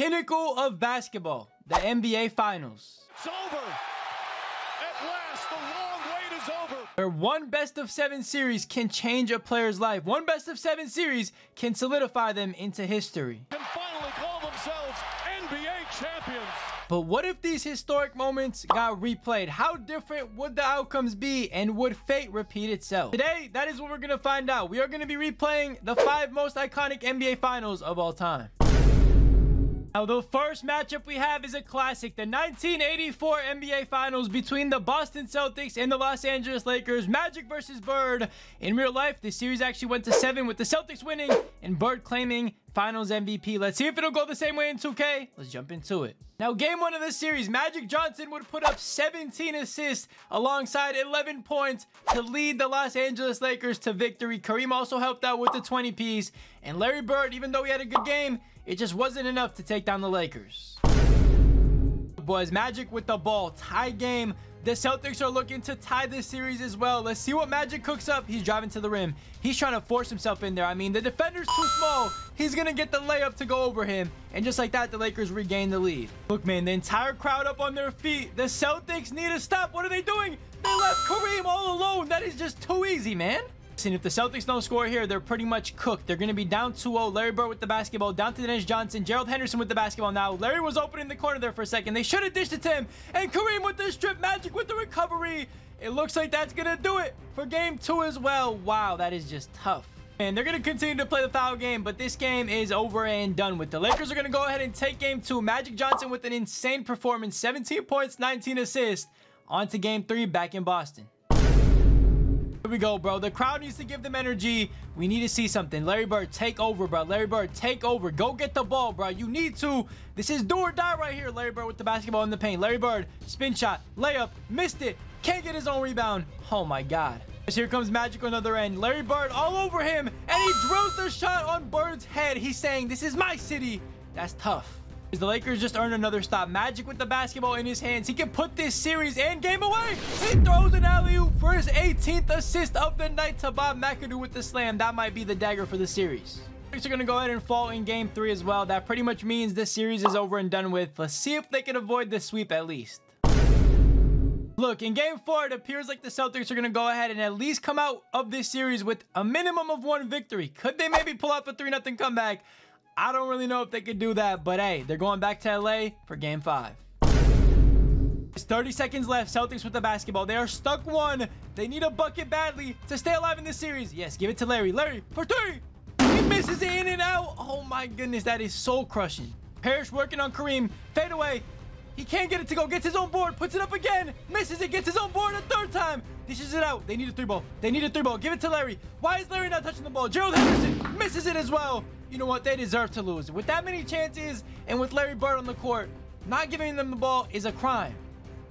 pinnacle of basketball, the NBA Finals. It's over. At last, the long wait is over. Where one best of seven series can change a player's life. One best of seven series can solidify them into history. Can finally call themselves NBA champions. But what if these historic moments got replayed? How different would the outcomes be and would fate repeat itself? Today, that is what we're going to find out. We are going to be replaying the five most iconic NBA finals of all time. Now, the first matchup we have is a classic, the 1984 NBA Finals between the Boston Celtics and the Los Angeles Lakers, Magic versus Bird. In real life, the series actually went to seven with the Celtics winning and Bird claiming Finals MVP. Let's see if it'll go the same way in 2K. Let's jump into it. Now, game one of this series, Magic Johnson would put up 17 assists alongside 11 points to lead the Los Angeles Lakers to victory. Kareem also helped out with the 20 piece. And Larry Bird, even though he had a good game, it just wasn't enough to take down the Lakers. Boys, Magic with the ball. Tie game. The Celtics are looking to tie this series as well. Let's see what Magic cooks up. He's driving to the rim. He's trying to force himself in there. I mean, the defender's too small. He's going to get the layup to go over him. And just like that, the Lakers regain the lead. Look, man, the entire crowd up on their feet. The Celtics need to stop. What are they doing? They left Kareem all alone. That is just too easy, man. And if the Celtics don't score here, they're pretty much cooked. They're going to be down 2-0. Larry Bird with the basketball. Down to Dennis Johnson. Gerald Henderson with the basketball now. Larry was open in the corner there for a second. They should have dished it to him. And Kareem with the strip. Magic with the recovery. It looks like that's going to do it for game two as well. Wow, that is just tough. And they're going to continue to play the foul game, but this game is over and done with. The Lakers are going to go ahead and take game two. Magic Johnson with an insane performance. 17 points, 19 assists. On to game three back in Boston. Here we go, bro. The crowd needs to give them energy. We need to see something. Larry Bird, take over, bro. Larry Bird, take over. Go get the ball, bro. You need to. This is do or die right here. Larry Bird with the basketball in the paint. Larry Bird, spin shot, layup, missed it. Can't get his own rebound. Oh, my God. Here comes Magic on the other end. Larry Bird all over him, and he drills the shot on Bird's head. He's saying, this is my city. That's tough. The Lakers just earned another stop. Magic with the basketball in his hands. He can put this series and game away. He throws an alley-oop for his 18th assist of the night to Bob McAdoo with the slam. That might be the dagger for the series. Lakers are going to go ahead and fall in game three as well. That pretty much means this series is over and done with. Let's see if they can avoid the sweep at least. Look, in game four, it appears like the Celtics are going to go ahead and at least come out of this series with a minimum of one victory. Could they maybe pull off a 3-0 comeback? I don't really know if they could do that, but hey, they're going back to LA for game five. It's 30 seconds left. Celtics with the basketball. They are stuck one. They need a bucket badly to stay alive in this series. Yes, give it to Larry. Larry for three. He misses it in and out. Oh my goodness, that is soul crushing. Parrish working on Kareem. Fade away. He can't get it to go. Gets his own board. Puts it up again. Misses it. Gets his own board a third time. Dishes it out. They need a three ball. They need a three ball. Give it to Larry. Why is Larry not touching the ball? Gerald Henderson misses it as well. You know what? They deserve to lose. With that many chances and with Larry Bird on the court, not giving them the ball is a crime.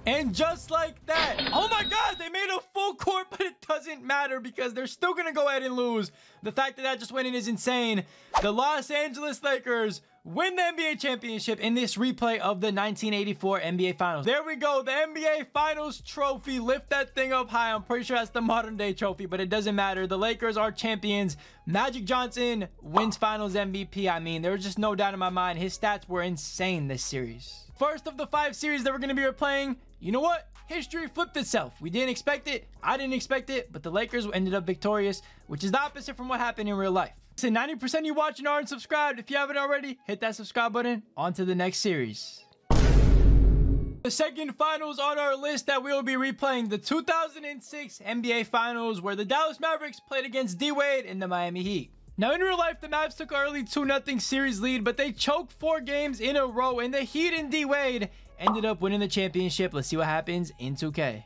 And just like that, oh my God, they made a full court, but it doesn't matter because they're still going to go ahead and lose. The fact that that just went in is insane. The Los Angeles Lakers win the NBA championship in this replay of the 1984 NBA Finals. There we go, the NBA Finals trophy. Lift that thing up high. I'm pretty sure that's the modern day trophy, but it doesn't matter. The Lakers are champions. Magic Johnson wins Finals MVP. I mean, there was just no doubt in my mind. His stats were insane this series. First of the five series that we're going to be replaying, you know what? History flipped itself. We didn't expect it. I didn't expect it, but the Lakers ended up victorious, which is the opposite from what happened in real life. So 90% of you watching aren't subscribed. If you haven't already, hit that subscribe button. On to the next series. The second finals on our list that we will be replaying the 2006 NBA Finals where the Dallas Mavericks played against D-Wade and the Miami Heat. Now, in real life, the Mavs took an early 2-0 series lead, but they choked four games in a row, and the Heat and D-Wade ended up winning the championship. Let's see what happens in 2K.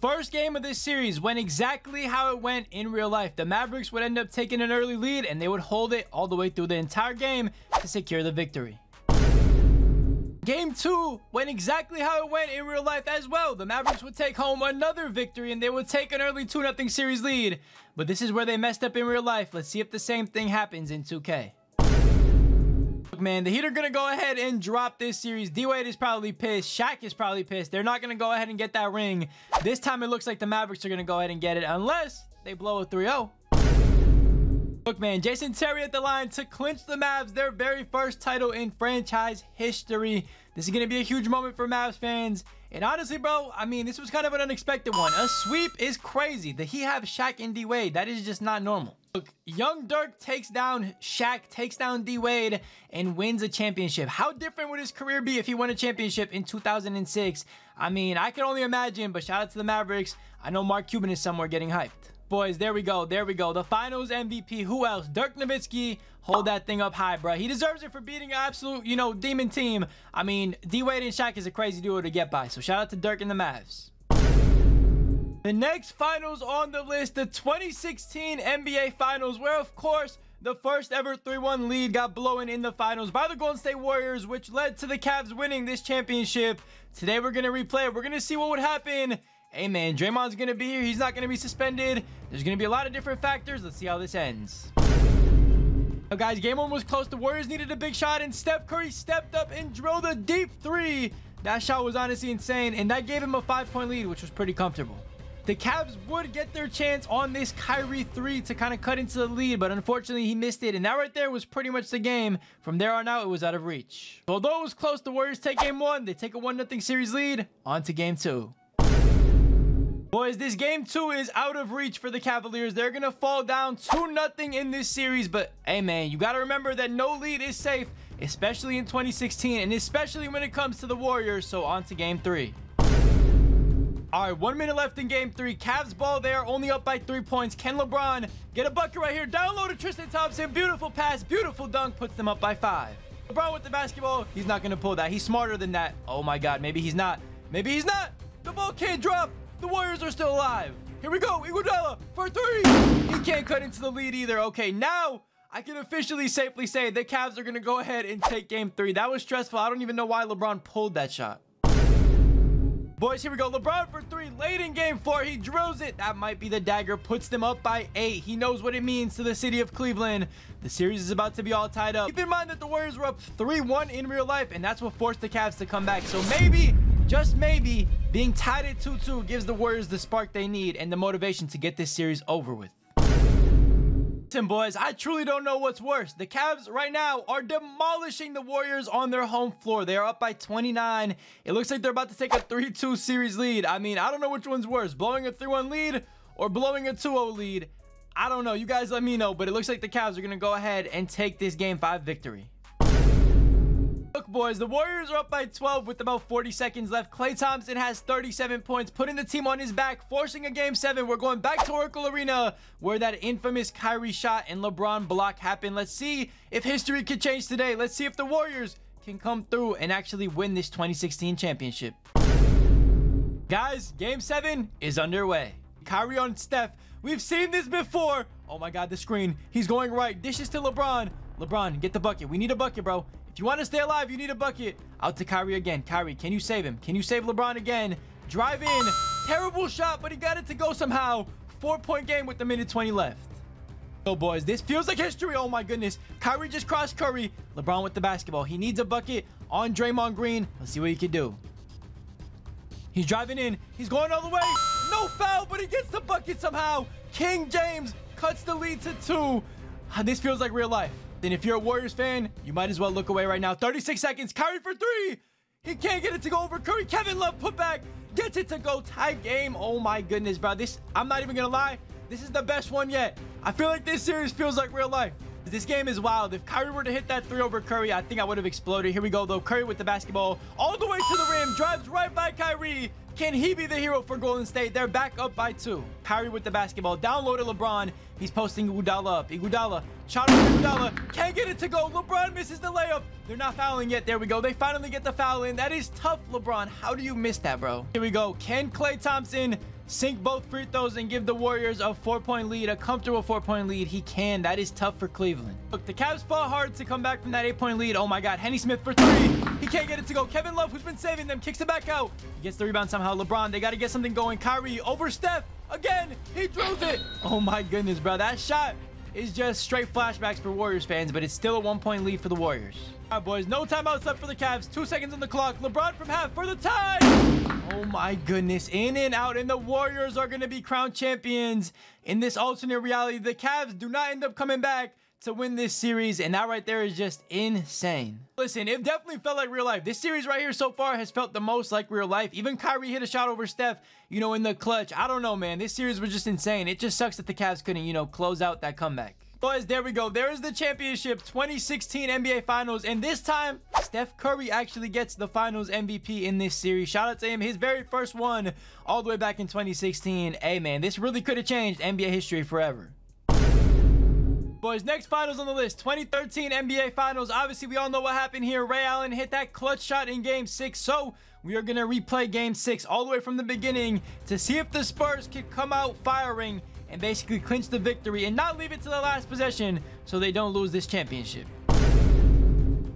First game of this series went exactly how it went in real life. The Mavericks would end up taking an early lead, and they would hold it all the way through the entire game to secure the victory. Game 2 went exactly how it went in real life as well. The Mavericks would take home another victory and they would take an early 2-0 series lead. But this is where they messed up in real life. Let's see if the same thing happens in 2K. Man, the Heat are going to go ahead and drop this series. D-Wade is probably pissed. Shaq is probably pissed. They're not going to go ahead and get that ring. This time it looks like the Mavericks are going to go ahead and get it unless they blow a 3-0. Look, man, Jason Terry at the line to clinch the Mavs their very first title in franchise history. This is going to be a huge moment for Mavs fans. And honestly, bro, I mean, this was kind of an unexpected one. A sweep is crazy. The he have Shaq and D Wade. That is just not normal. Look, young Dirk takes down Shaq, takes down D Wade, and wins a championship. How different would his career be if he won a championship in 2006? I mean, I can only imagine, but shout out to the Mavericks. I know Mark Cuban is somewhere getting hyped boys. There we go. There we go. The finals MVP. Who else? Dirk Nowitzki. Hold that thing up high, bro. He deserves it for beating an absolute, you know, demon team. I mean, D-Wade and Shaq is a crazy duo to get by. So shout out to Dirk and the Mavs. The next finals on the list, the 2016 NBA Finals, where, of course, the first ever 3-1 lead got blown in the finals by the Golden State Warriors, which led to the Cavs winning this championship. Today, we're going to replay it. We're going to see what would happen hey man, Draymond's gonna be here. He's not gonna be suspended. There's gonna be a lot of different factors. Let's see how this ends. Now, guys, game one was close. The Warriors needed a big shot, and Steph Curry stepped up and drilled a deep three. That shot was honestly insane, and that gave him a five-point lead, which was pretty comfortable. The Cavs would get their chance on this Kyrie 3 to kind of cut into the lead, but unfortunately he missed it. And that right there was pretty much the game. From there on out, it was out of reach. Although it was close, the Warriors take game one. They take a 1-0 series lead. On to game two. Boys, this game two is out of reach for the Cavaliers. They're going to fall down 2-0 in this series. But, hey, man, you got to remember that no lead is safe, especially in 2016, and especially when it comes to the Warriors. So, on to game three. All right, one minute left in game three. Cavs ball there, only up by three points. Can LeBron get a bucket right here? Download to Tristan Thompson. Beautiful pass, beautiful dunk, puts them up by five. LeBron with the basketball. He's not going to pull that. He's smarter than that. Oh, my God. Maybe he's not. Maybe he's not. The ball can't drop. The Warriors are still alive. Here we go. Iguodala for three. He can't cut into the lead either. Okay, now I can officially safely say the Cavs are going to go ahead and take game three. That was stressful. I don't even know why LeBron pulled that shot. Boys, here we go. LeBron for three late in game four. He drills it. That might be the dagger. Puts them up by eight. He knows what it means to the city of Cleveland. The series is about to be all tied up. Keep in mind that the Warriors were up 3-1 in real life, and that's what forced the Cavs to come back. So maybe just maybe being tied at 2-2 gives the Warriors the spark they need and the motivation to get this series over with. Listen, boys, I truly don't know what's worse. The Cavs right now are demolishing the Warriors on their home floor. They are up by 29. It looks like they're about to take a 3-2 series lead. I mean, I don't know which one's worse, blowing a 3-1 lead or blowing a 2-0 lead. I don't know. You guys let me know, but it looks like the Cavs are going to go ahead and take this Game 5 victory. Look, boys, the Warriors are up by 12 with about 40 seconds left. Klay Thompson has 37 points, putting the team on his back, forcing a game seven. We're going back to Oracle Arena where that infamous Kyrie shot and LeBron block happened. Let's see if history could change today. Let's see if the Warriors can come through and actually win this 2016 championship. Guys, game seven is underway. Kyrie on Steph. We've seen this before. Oh my God, the screen. He's going right. Dishes to LeBron. LeBron, get the bucket. We need a bucket, bro. If you want to stay alive, you need a bucket. Out to Kyrie again. Kyrie, can you save him? Can you save LeBron again? Drive in. Terrible shot, but he got it to go somehow. Four-point game with the minute 20 left. Oh, boys, this feels like history. Oh, my goodness. Kyrie just crossed Curry. LeBron with the basketball. He needs a bucket on Draymond Green. Let's see what he can do. He's driving in. He's going all the way. No foul, but he gets the bucket somehow. King James cuts the lead to two. Ah, this feels like real life then if you're a Warriors fan, you might as well look away right now. 36 seconds. Curry for three. He can't get it to go over Curry. Kevin Love put back. Gets it to go. Tie game. Oh my goodness, bro. This, I'm not even going to lie. This is the best one yet. I feel like this series feels like real life. This game is wild. If Kyrie were to hit that three over Curry, I think I would have exploded. Here we go, though. Curry with the basketball all the way to the rim. Drives right by Kyrie. Can he be the hero for Golden State? They're back up by two. Kyrie with the basketball. Downloaded LeBron. He's posting Iguodala up. Iguodala. Shot over Iguodala. Can't get it to go. LeBron misses the layup. They're not fouling yet. There we go. They finally get the foul in. That is tough, LeBron. How do you miss that, bro? Here we go. Can Klay Thompson sink both free throws and give the Warriors a four-point lead, a comfortable four-point lead. He can. That is tough for Cleveland. Look, the Cavs fought hard to come back from that eight-point lead. Oh my God, Henny Smith for three. He can't get it to go. Kevin Love, who's been saving them, kicks it back out. He gets the rebound somehow. LeBron, they got to get something going. Kyrie over Steph. Again, he drills it. Oh my goodness, bro. That shot is just straight flashbacks for Warriors fans, but it's still a one-point lead for the Warriors. All right, boys, no timeouts left for the Cavs. Two seconds on the clock. LeBron from half for the tie. Oh my goodness, in and out, and the Warriors are going to be crowned champions. In this alternate reality, the Cavs do not end up coming back to win this series, and that right there is just insane. Listen, it definitely felt like real life. This series right here so far has felt the most like real life. Even Kyrie hit a shot over Steph, you know, in the clutch. I don't know, man. This series was just insane. It just sucks that the Cavs couldn't, you know, close out that comeback. Boys, there we go. There is the championship 2016 NBA Finals. And this time, Steph Curry actually gets the Finals MVP in this series. Shout out to him. His very first one all the way back in 2016. Hey, man, this really could have changed NBA history forever. Boys, next finals on the list 2013 NBA Finals. Obviously, we all know what happened here. Ray Allen hit that clutch shot in game six. So, we are going to replay game six all the way from the beginning to see if the Spurs can come out firing and basically clinch the victory and not leave it to the last possession so they don't lose this championship.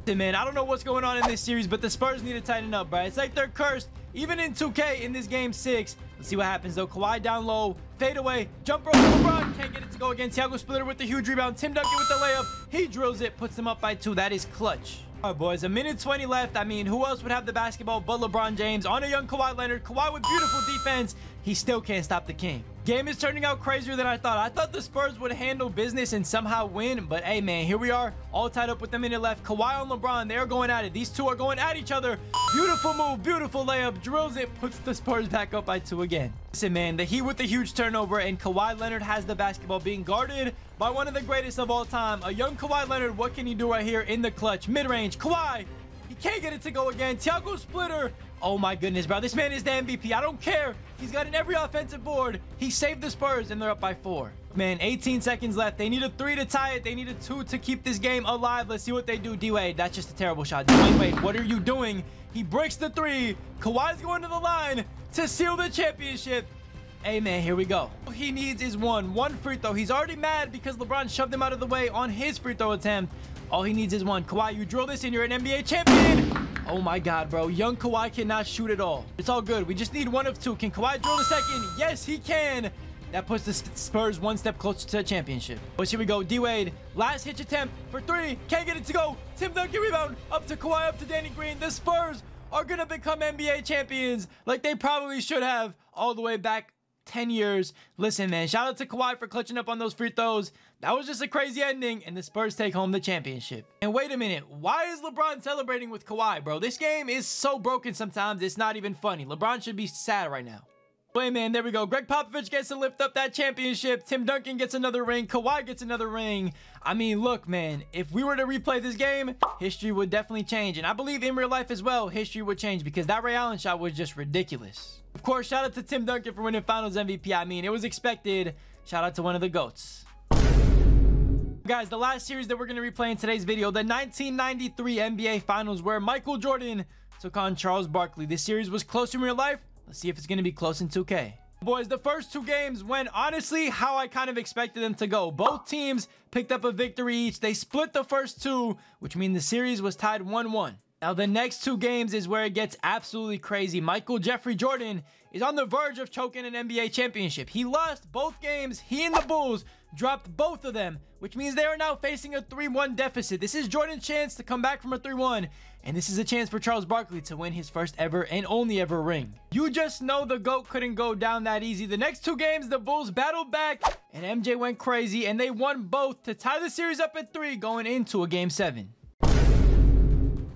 Man, I don't know what's going on in this series, but the Spurs need to tighten up, bro. It's like they're cursed, even in 2K in this game six. Let's see what happens, though. Kawhi down low, fade away, jumper over LeBron. Can't get it to go again. Tiago Splitter with the huge rebound. Tim Duncan with the layup. He drills it, puts them up by two. That is clutch. All right, boys, a minute 20 left. I mean, who else would have the basketball but LeBron James on a young Kawhi Leonard? Kawhi with beautiful defense. He still can't stop the king. Game is turning out crazier than I thought. I thought the Spurs would handle business and somehow win, but hey, man, here we are, all tied up with a minute left. Kawhi and LeBron, they're going at it. These two are going at each other. Beautiful move, beautiful layup, drills it, puts the Spurs back up by two again. Listen, man, the Heat with the huge turnover, and Kawhi Leonard has the basketball being guarded by one of the greatest of all time. A young Kawhi Leonard, what can he do right here in the clutch? Mid-range, Kawhi, he can't get it to go again. Tiago Splitter. Oh my goodness, bro. This man is the MVP. I don't care. He's got in every offensive board. He saved the Spurs, and they're up by four. Man, 18 seconds left. They need a three to tie it. They need a two to keep this game alive. Let's see what they do. D-Wade, that's just a terrible shot. Dwyane Wade, what are you doing? He breaks the three. Kawhi's going to the line to seal the championship. Hey, man, here we go. All he needs is one. One free throw. He's already mad because LeBron shoved him out of the way on his free throw attempt. All he needs is one. Kawhi, you drill this and you're an NBA champion. Oh my God, bro. Young Kawhi cannot shoot at all. It's all good. We just need one of two. Can Kawhi drill the second? Yes, he can. That puts the Spurs one step closer to the championship. But here we go. D-Wade, last hitch attempt for three. Can't get it to go. Tim Duncan rebound. Up to Kawhi, up to Danny Green. The Spurs are going to become NBA champions like they probably should have all the way back 10 years. Listen, man, shout out to Kawhi for clutching up on those free throws. That was just a crazy ending, and the Spurs take home the championship. And wait a minute, why is LeBron celebrating with Kawhi, bro? This game is so broken sometimes, it's not even funny. LeBron should be sad right now. Wait, man, there we go. Gregg Popovich gets to lift up that championship. Tim Duncan gets another ring. Kawhi gets another ring. I mean, look, man, if we were to replay this game, history would definitely change. And I believe in real life as well, history would change because that Ray Allen shot was just ridiculous. Of course, shout out to Tim Duncan for winning Finals MVP. I mean, it was expected. Shout out to one of the GOATs. Guys, the last series that we're going to replay in today's video, the 1993 NBA Finals where Michael Jordan took on Charles Barkley. This series was close in real life. Let's see if it's going to be close in 2K. Boys, the first two games went honestly how I kind of expected them to go. Both teams picked up a victory each. They split the first two, which means the series was tied 1-1. Now, the next two games is where it gets absolutely crazy. Michael Jeffrey Jordan is on the verge of choking an NBA championship. He lost both games. He and the Bulls dropped both of them, which means they are now facing a 3-1 deficit. This is Jordan's chance to come back from a 3-1, and this is a chance for Charles Barkley to win his first ever and only ever ring. You just know the GOAT couldn't go down that easy. The next two games, the Bulls battled back, and MJ went crazy, and they won both to tie the series up at 3 going into a Game 7.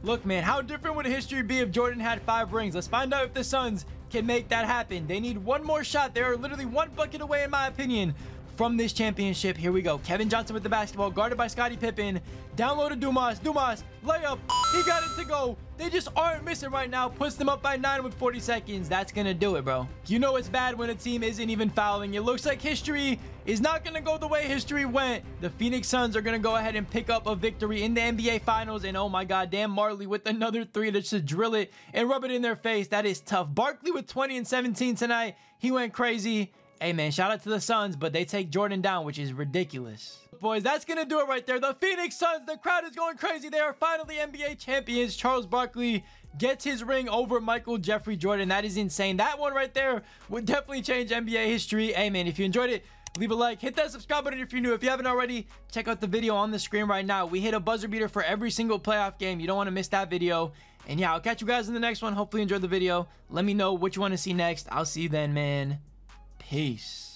Look, man, how different would history be if Jordan had five rings? Let's find out if the Suns can make that happen. They need one more shot. They are literally one bucket away, in my opinion, from this championship. Here we go. Kevin Johnson with the basketball, guarded by Scottie Pippen. Down low to Dumas. Dumas, layup. He got it to go. They just aren't missing right now. Puts them up by 9 with 40 seconds. That's going to do it, bro. You know it's bad when a team isn't even fouling. It looks like history is not going to go the way history went. The Phoenix Suns are going to go ahead and pick up a victory in the NBA Finals. And oh my God, Dan Majerle with another three to just drill it and rub it in their face. That is tough. Barkley with 20 and 17 tonight. He went crazy. Hey, man, shout out to the Suns, but they take Jordan down, which is ridiculous. Boys, that's to do it right there. The Phoenix Suns, the crowd is going crazy. They are finally NBA champions. Charles Barkley gets his ring over Michael Jeffrey Jordan. That is insane. That one right there would definitely change NBA history. Hey, man, if you enjoyed it, leave a like, hit that subscribe button if you're new. If you haven't already, check out the video on the screen right now. We hit a buzzer beater for every single playoff game. You don't want to miss that video. And yeah, I'll catch you guys in the next one. Hopefully you enjoyed the video. Let me know what you want to see next. I'll see you then, man. Peace.